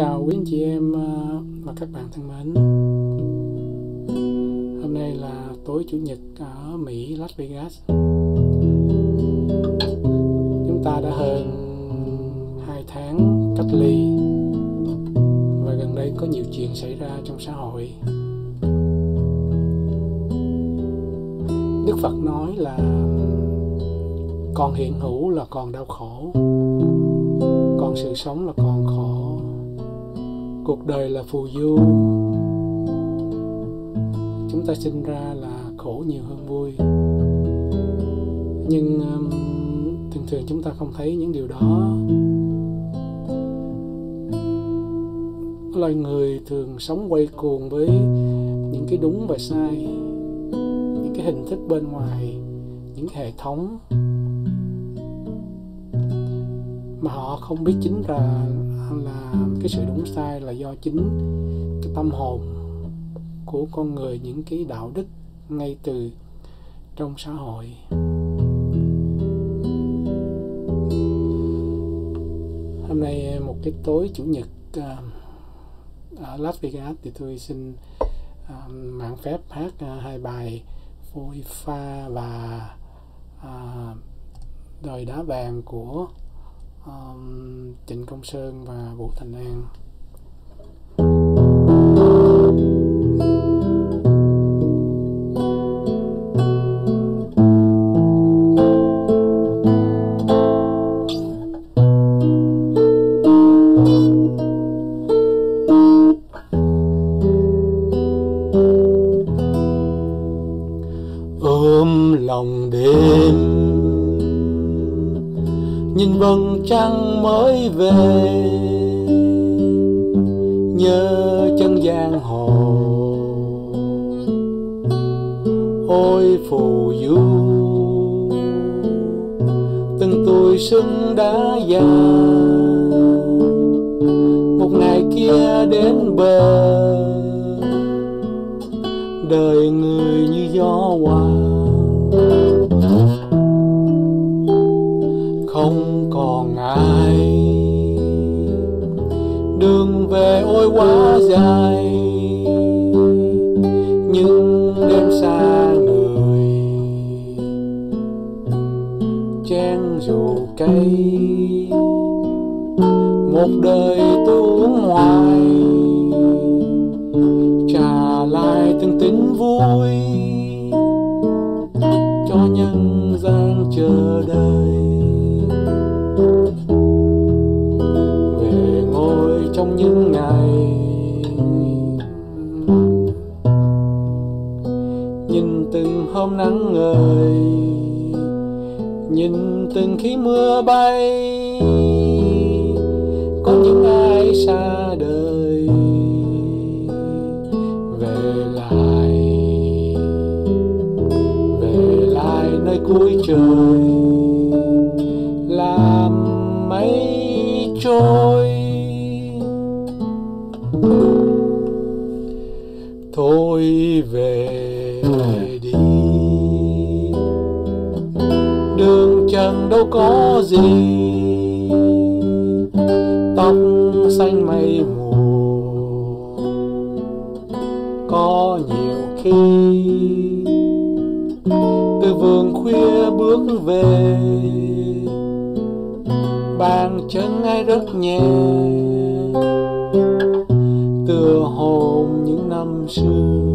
chào quý anh chị em ờ, và các bạn thân mến. Hôm nay là tối chủ nhật ở Mỹ, Las Vegas. Chúng ta đã hơn 2 tháng cách ly và gần đây có nhiều chuyện xảy ra trong xã hội. Đức Phật nói là còn hiện hữu là còn đau khổ còn sự sống là còn khổ cuộc đời là phù du. Chúng ta sinh ra là khổ nhiều hơn vui. Nhưng um, thường thường chúng ta không thấy những điều đó. Loài người thường sống quay cuồng với những cái đúng và sai những cái hình thức bên ngoài những hệ thống mà họ không biết chính là là cái sự đúng sai là do chính cái tâm hồn của con người, những cái đạo đức ngay từ trong xã hội. Hôm nay một cái tối chủ nhật à, ở Las Vegas thì tôi xin à, mạng phép hát à, hai bài phôi pha và đời đá vàng của um, Trịnh Công Sơn và Vũ Thành An. Ôm lòng đêm nhìn vầng trăng mới về, nhớ chân giang hồ. Ôi phù du, từng tuổi xuân đã già. Một ngày kia đến bờ, đời người như gió hoài đường về ôi quá dài. Nhưng đêm xa người, chen dù cây. Một đời tôi uống hoài trả lại từng tính vui. Hôm nắng ngời, nhìn từng khi mưa bay, có những ai xa đời về lại về lại nơi cuối trời, làm mây trôi. Xanh mây mù. Có nhiều khi, từ vườn khuya bước về, bàn chân ai rất nhẹ. Tựa hồn những năm xưa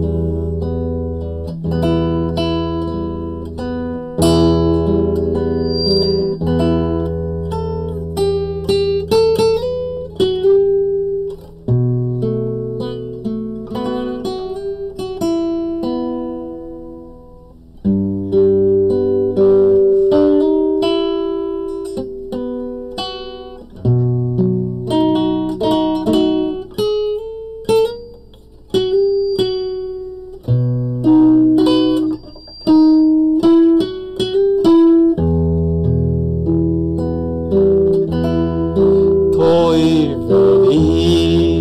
tôi về đi.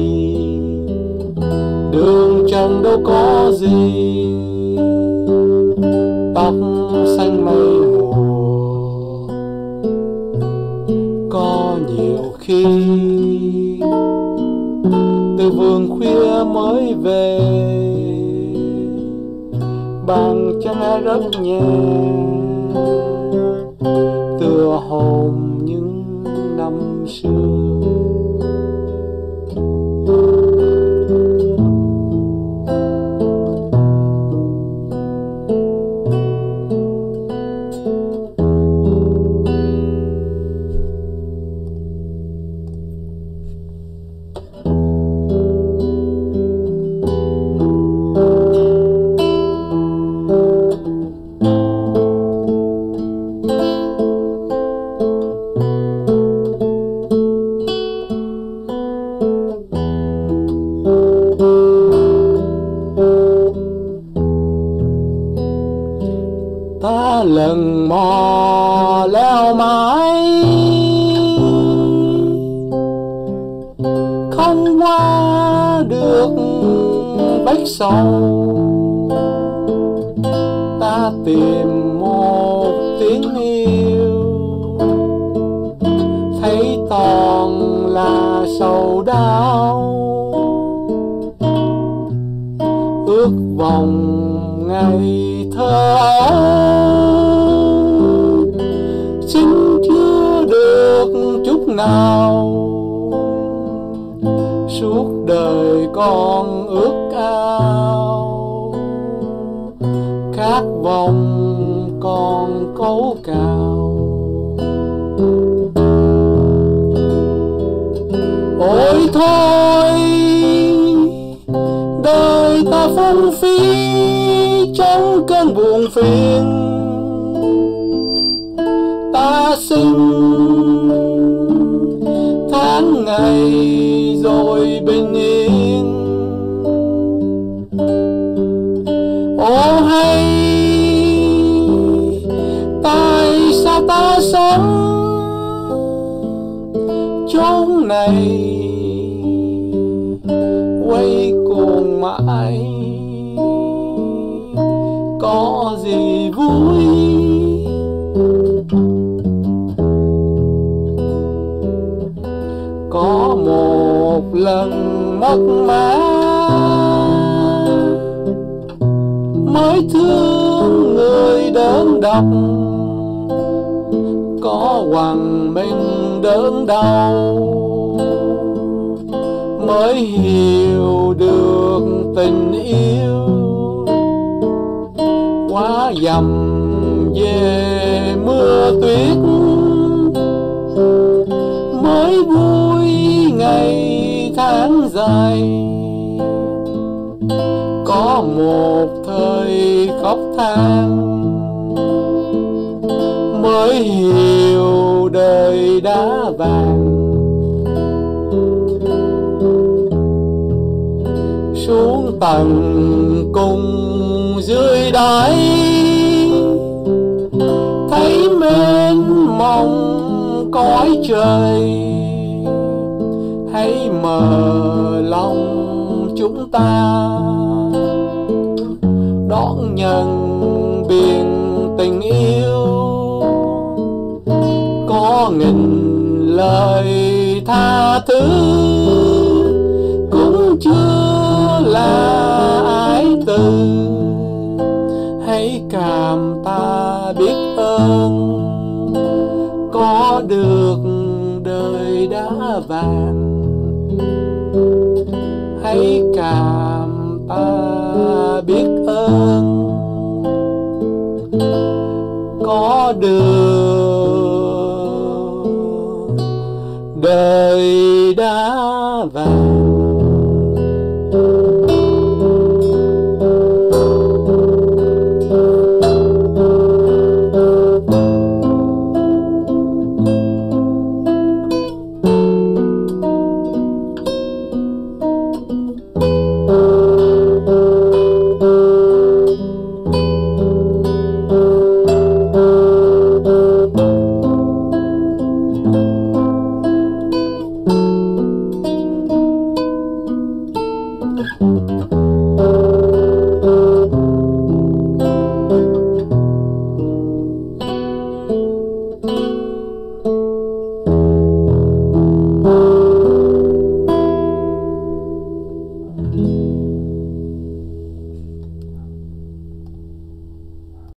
Đường chẳng đâu có gì. Tóc xanh mây mùa có nhiều khi từ vườn khuya mới về. Bàn chân rất nhẹ. Tựa hồn được bách sầu ta tìm một tiếng yêu. Thấy toàn là sầu đau. Ước vòng ngày thơ xin chưa được chút nào. Con ước ao. Khát vọng còn cấu cào. Ôi thôi, đời ta phong phí trong cơn buồn phiền. Ta sinh mới thương người đơn độc có hoàng minh đớn đau, mới hiểu được tình yêu quá dầm về mưa tuyết. Mới vui ngày tháng dài, có một khóc than mới hiểu đời đã vàng. Xuống tầng cùng dưới đáy. Thấy mênh mông cõi trời. Hãy mở lòng chúng ta. Tình yêu có nghìn lời tha thứ cũng chưa là ái từ. Hãy cảm ta biết ơn, có được đời đã vàng. Hãy cảm ta biết ơn. ada